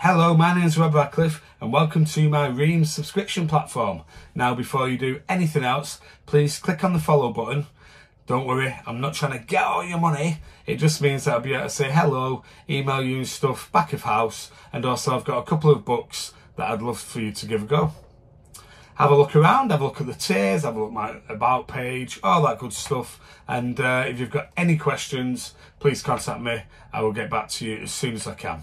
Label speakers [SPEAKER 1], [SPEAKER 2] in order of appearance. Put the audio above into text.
[SPEAKER 1] Hello, my name is Rob Radcliffe and welcome to my Reams subscription platform. Now, before you do anything else, please click on the follow button. Don't worry, I'm not trying to get all your money. It just means that I'll be able to say hello, email you stuff back of house, and also I've got a couple of books that I'd love for you to give a go. Have a look around, have a look at the tiers, have a look at my about page, all that good stuff. And uh, if you've got any questions, please contact me. I will get back to you as soon as I can.